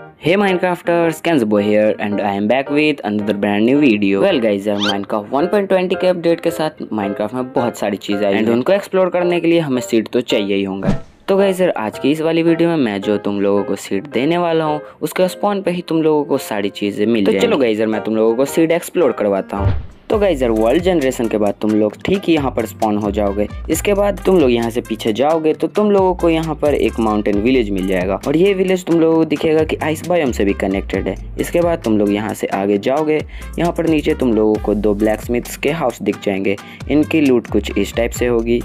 Hey Minecrafters, Kenzbo here and I am back with another brand new video. Well guys यार Minecraft 1.20 के update के साथ Minecraft में बहुत सारी चीज़ें आई एंड उनको एक्सप्लोर करने के लिए हमें सीट तो चाहिए ही होगा। तो गई सर आज की इस वाली वीडियो में मैं जो तुम लोगों को सीट देने वाला हूँ उसके स्पॉन पे ही तुम लोगों को सारी चीज़ें मिल तो चलो गई सर मैं तुम लोगों को सीट एक्सप्लोर करवाता हूँ। तो गाइजर वर्ल्ड जनरेशन के बाद तुम लोग ठीक ही यहाँ पर स्पॉन हो जाओगे। इसके बाद तुम लोग यहाँ से पीछे जाओगे तो तुम लोगों को यहाँ पर एक माउंटेन विलेज मिल जाएगा। और ये विलेज तुम लोगों को दिखेगा कि आइस बायोम से भी कनेक्टेड है। इसके बाद तुम लोग यहाँ से आगे जाओगे, यहाँ पर नीचे तुम लोगों को दो ब्लैक के हाउस दिख जाएँगे। इनकी लूट कुछ इस टाइप से होगी।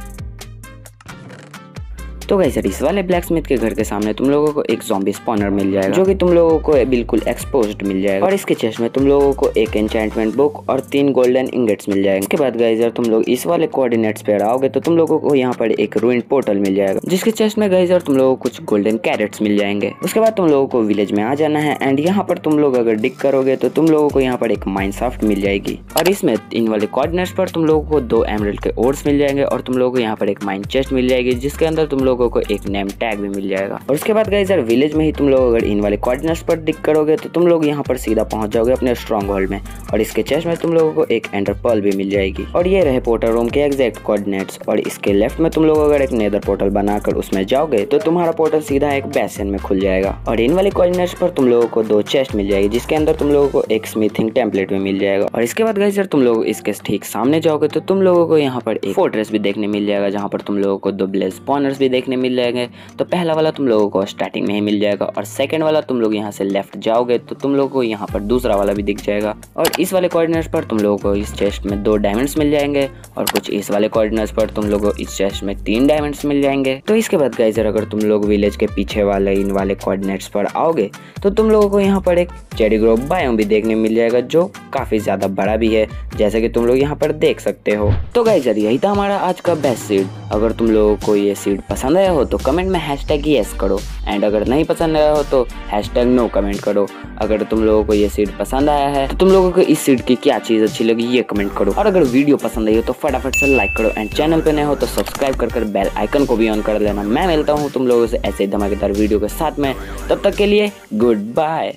तो गई सर इस वाले ब्लैक स्मिथ के घर के सामने तुम लोगों को एक जॉम्बी स्पॉनर मिल जाएगा जो कि तुम लोगों को बिल्कुल एक्सपोज मिल जाएगा और इसके चेस्ट में तुम लोगों को एक एंचेंटमेंट बुक और तीन गोल्डन इंगेट्स मिल जाएँगे इसके बाद गाइजर तुम लोग इस वाले कोऑर्डिनेट्स पे आओगे तो तुम लोगों को यहाँ पर एक रूइन पोर्टल मिल जाएगा जिसके चेस्ट में गाइजर तुम लोगों को कुछ गोल्डन कैरेट्स मिल जाएँगे उसके बाद तुम लोगों को विलेज में आ जाना है एंड यहाँ पर तुम लोग अगर डिक करोगे तो तुम लोगों को यहाँ पर एक माइंड साफ्ट मिल जाएगी और इसमें इन वाले कोऑर्डिनेट्स पर तुम लोगों को दो एमरल्ड के ओर्स मिल जाएँगे और तुम लोगों को यहाँ पर एक माइंड चेस्ट मिल जाएगी जिसके अंदर तुम लोगों को एक नेम टैग भी मिल जाएगा। और उसके बाद सर विलेज में ही तुम लोग अगर इन वाले कोऑर्डिनेट्स पर डिक करोगे तो तुम लोग यहाँ पर सीधा पहुँच जाओगे अपने स्ट्रॉन्ग होल्ड में। और इसके चेस्ट में तुम लोगों को एक एंडर भी मिल जाएगी। और ये रहे पोर्टल रूम के एग्जैक्ट कोऑर्डिनेट्स और इसके लेफ़्ट में तुम लोग अगर एक नेदर पोर्टल बनाकर उसमें जाओगे तो तुम्हारा पोर्टल सीधा एक बेसन में खुल जाएगा। और इन वाले कोऑर्डिनेट्स पर तुम लोगों को दो चेस्ट मिल जाएगी, जिसके अंदर तुम लोगों को एक स्मिथिंग टेम्पलेट भी मिल जाएगा। और इसके बाद सर तुम लोग इसके ठीक सामने जाओगे तो तुम लोगों को यहाँ पर एक फोर्ट्रेस भी देखने मिल जाएगा, जहाँ पर तुम लोगों को दो ब्लेस स्पॉनर्स भी देखने मिल जाएँगे। तो पहला वाला तुम लोगों को स्टार्टिंग में ही मिल जाएगा और सेकंड वाला तुम लोग यहाँ से लेफ़्ट जाओगे तो तुम लोगों को यहाँ पर दूसरा वाला भी दिख जाएगा। और इस वाले कोऑर्डिनेट्स पर तुम लोगों को इस चेस्ट में दो डायमंड्स मिल जाएँगे और कुछ इस वाले कोऑर्डिनेट्स पर तुम लोगों को इस चेस्ट में तीन डायमंड्स मिल जाएँगे। तो इसके बाद गाइजर अगर तुम लोग विलेज के पीछे वाले, इन वाले कोऑर्डिनेट्स पर आओगे तो तुम लोगों को यहाँ पर एक चेरी ग्रोव बायोम भी देखने मिल जाएगा, जो काफ़ी ज़्यादा बड़ा भी है, जैसे कि तुम लोग यहाँ पर देख सकते हो। तो गाइजर यही था हमारा आज का बेस्ट सीड अगर तुम लोगों को ये सीड पसंद आया हो तो कमेंट में हैश टैग येस करो। एंड अगर नहीं पसंद आया हो तो हैश टैग नो कमेंट करो। अगर तुम लोगों को ये सीड पसंद आया है तो तुम लोगों को इस सीड की क्या चीज़ अच्छी लगी, ये कमेंट करो। और अगर वीडियो पसंद आई हो तो फटाफट से लाइक करो। एंड चैनल पे नए हो तो सब्सक्राइब कर कर बेल आइकन को भी ऑन कर लेना। मैं मिलता हूँ तुम लोगों से ऐसे धमाकेदार वीडियो के साथ में। तब तक के लिए गुड बाय